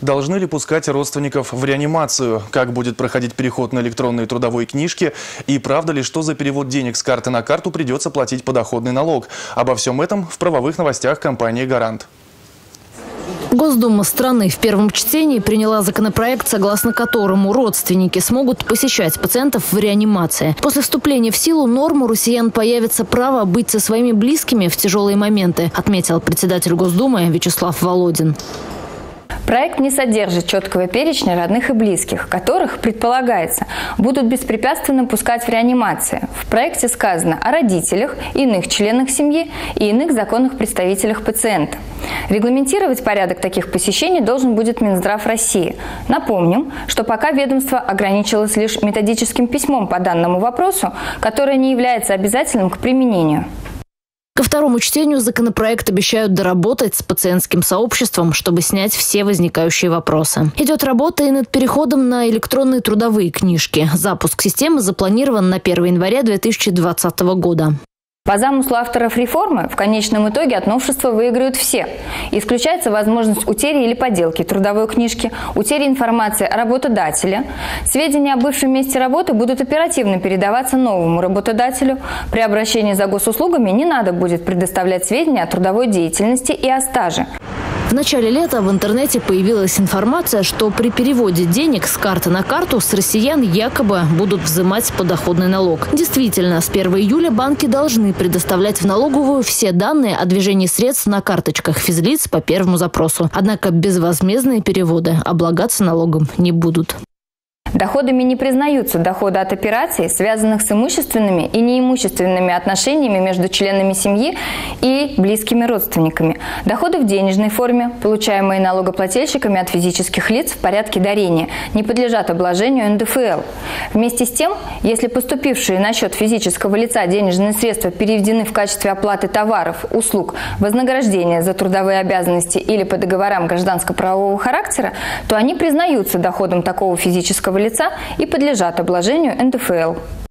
Должны ли пускать родственников в реанимацию? Как будет проходить переход на электронные трудовые книжки? И правда ли, что за перевод денег с карты на карту придется платить подоходный налог? Обо всем этом в правовых новостях компании «Гарант». Госдума страны в первом чтении приняла законопроект, согласно которому родственники смогут посещать пациентов в реанимации. После вступления в силу норм у россиян появится право быть со своими близкими в тяжелые моменты, отметил председатель Госдумы Вячеслав Володин. Проект не содержит четкого перечня родных и близких, которых, предполагается, будут беспрепятственно пускать в реанимации. В проекте сказано о родителях, иных членах семьи и иных законных представителях пациента. Регламентировать порядок таких посещений должен будет Минздрав России. Напомним, что пока ведомство ограничилось лишь методическим письмом по данному вопросу, которое не является обязательным к применению. Ко второму чтению законопроект обещают доработать с пациентским сообществом, чтобы снять все возникающие вопросы. Идет работа и над переходом на электронные трудовые книжки. Запуск системы запланирован на 1 января 2020 года. По замыслу авторов реформы, в конечном итоге от новшества выиграют все. Исключается возможность утери или подделки трудовой книжки, утери информации о работодателе. Сведения о бывшем месте работы будут оперативно передаваться новому работодателю. При обращении за госуслугами не надо будет предоставлять сведения о трудовой деятельности и о стаже. В начале лета в интернете появилась информация, что при переводе денег с карты на карту с россиян якобы будут взимать подоходный налог. Действительно, с 1 июля банки должны предоставлять в налоговую все данные о движении средств на карточках физлиц по первому запросу. Однако безвозмездные переводы облагаться налогом не будут. Доходами не признаются доходы от операций, связанных с имущественными и неимущественными отношениями между членами семьи и близкими родственниками. Доходы в денежной форме, получаемые налогоплательщиками от физических лиц в порядке дарения, не подлежат обложению НДФЛ. Вместе с тем, если поступившие на счет физического лица денежные средства переведены в качестве оплаты товаров, услуг, вознаграждения за трудовые обязанности или по договорам гражданско-правового характера, то они признаются доходом такого физического лица и подлежат обложению НДФЛ.